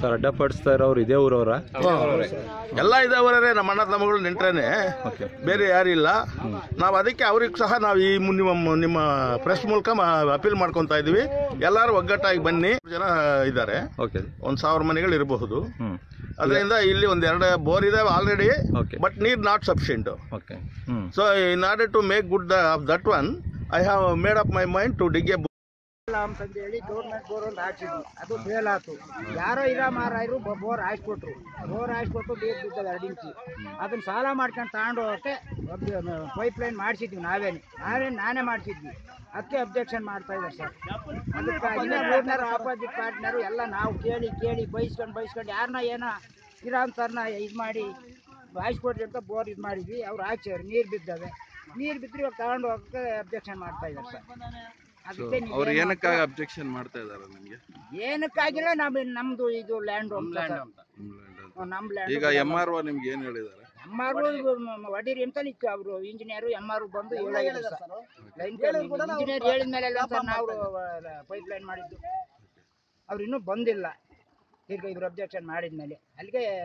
Sir ಅಡ್ಡಪಡಿಸ್ತಾ ಇರೋರು ಇದೇ ಊರವರ? ಎಲ್ಲ ಇದಾವರೇ ನಮ್ಮ ಅಣ್ಣ ತಮ್ಮಗಳು ನಿಂಟ್ರೇನೆ. ಬೇರೆ ಯಾರಿಲ್ಲ ನಾವು ಅದಕ್ಕೆ ಅವ್ರಿಗೆ ಸಹ ನಾವು ಈ ನಿಮ್ಮ ನಿಮ್ಮ ಪ್ರೆಸ್ ಮೂಲಕ ಅಪೀಲ್ ಮಾಡ್ಕೊತಾ ಇದೀವಿ. ಎಲ್ಲರೂ ಒಗ್ಗಟ್ಟಾಗಿ ಬನ್ನಿ. ಜನ ಇದ್ದಾರೆ. ಒಂದ್ ಸಾವಿರ ಮನೆಗಳು ಇರಬಹುದು. ಅದರಿಂದ ಇಲ್ಲಿ ಒಂದ್ ಎರಡು ಬೋರ್ ಇದಾವೆ ಆಲ್ರೆಡಿ. ಬಟ್ ನೀರ್ not sufficient so in order to make good of that one I have made up my mind to dig a ಅಂತಂದು ಹೇಳಿ ಗೌರ್ಮೆಂಟ್ ಬೋರ್ ಒಂದು ಹಾಕ್ಸಿದ್ವಿ. ಅದು ಫೇಲ್ ಆಯ್ತು ಯಾರೋ ಇರ ಮಾರಾಯರು ಬೋರ್ ಹಾಯಿಸ್ಕೊಟ್ರು. ಬೋರ್ ಹಾಯಿಸ್ಕೊಟ್ಟು ನೀರು ಬಿದ್ದದ ಎರಡು ಇಂಚು ಅದನ್ನ ಸಾಲ ಮಾಡ್ಕೊಂಡು ತಗೊಂಡು ಹೋಗಕ್ಕೆ ಪೈಪ್ ಲೈನ್ ಮಾಡಿಸಿದ್ವಿ ನಾವೇನೆ. ನಾವೇನು ನಾನೇ ಮಾಡಿಸಿದ್ವಿ. ಅದಕ್ಕೆ ಅಬ್ಜೆಕ್ಷನ್ ಮಾಡ್ತಾ ಇದ್ದಾರೆ ಸರ್. ಅದಕ್ಕೆ ಆಪೋಸಿಟ್ ಪಾರ್ಟ್ನರು ಎಲ್ಲ ನಾವು ಕೇಳಿ ಕೇಳಿ ಬೈಸ್ಕೊಂಡು ಬೈಸ್ಕೊಂಡು ಯಾರನ್ನ ಏನೋ ಇರೋ ಸರ್ನ ಇದು ಮಾಡಿ ಹಾಕ್ಸ್ಕೊಡ್ರಿ ಅಂತ ಬೋರ್ ಇದು ಮಾಡಿದ್ವಿ. ಅವ್ರು ಹಾಕ್ಸಿವ್ರು ನೀರು ಬಿದ್ದವೆ. ನೀರು ಬಿದ್ದರೆ ಇವಾಗ ತಗೊಂಡು ಹೋಗಕ್ಕೆ ಅಬ್ಜೆಕ್ಷನ್ ಮಾಡ್ತಾ ಇದ್ದಾರೆ ಸರ್. ಅವ್ರು ಏನ್ ಏನಕ್ಕಾಗಿ ಅಬ್ಜೆಕ್ಷನ್ ಮಾಡ್ತಾ ಇದಾರೆ ನಿಮಗೆ? ಏನಕ್ಕಾಗಿಲ್ಲ ನಮ್ ನಮ್ದು ಇದು ಲ್ಯಾಂಡ್ ಲ್ಯಾಂಡ್ ಅಂತ. ನಮ್ ಲ್ಯಾಂಡ್ ಈಗ ಎಂ ಆರ್ ಒ ನಿಮ್ಗೆ ಏನ್ ಹೇಳಿದಾರೆ ಎಂ ಆರ್ ಹೊಡೀರಿ ಅಂತ ನಿಂತು ಅವರು ಇಂಜಿನಿಯರ್ ಎಂ ಆರ್ ಬಂದು ಹೇಳಿದ್ರು ಸರ್. ಲೈನ್ ಇಂಜಿನಿಯರ್ ಹೇಳಿದ ಮೇಲೆ ಸರ್ ನಾವು ಪೈಪ್ ಲೈನ್ ಮಾಡಿದ್ದು. ಅವ್ರು ಇನ್ನೂ ಬಂದಿಲ್ಲ. ಈಗ ಇವ್ರು ಅಬ್ಜೆಕ್ಷನ್ ಮಾಡಿದ್ಮೇಲೆ. ಅಲ್ಲಿಗೆ